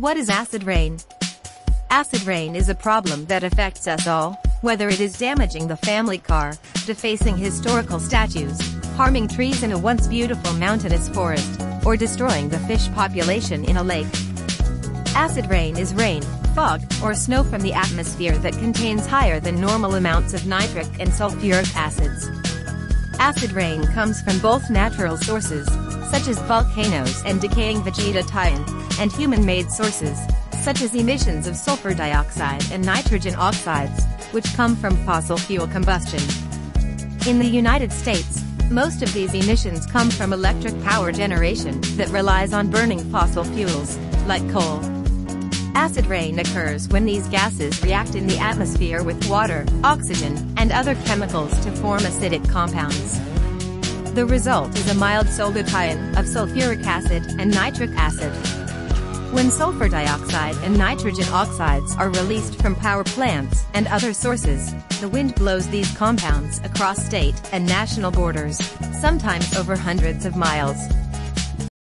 What is acid rain? Acid rain is a problem that affects us all, whether it is damaging the family car, defacing historical statues, harming trees in a once beautiful mountainous forest, or destroying the fish population in a lake. Acid rain is rain, fog, or snow from the atmosphere that contains higher than normal amounts of nitric and sulfuric acids. Acid rain comes from both natural sources, such as volcanoes and decaying vegetation, and human-made sources, such as emissions of sulfur dioxide and nitrogen oxides, which come from fossil fuel combustion. In the United States, most of these emissions come from electric power generation that relies on burning fossil fuels, like coal. Acid rain occurs when these gases react in the atmosphere with water, oxygen, and other chemicals to form acidic compounds. The result is a mild solution of sulfuric acid and nitric acid. When sulfur dioxide and nitrogen oxides are released from power plants and other sources, the wind blows these compounds across state and national borders, sometimes over hundreds of miles.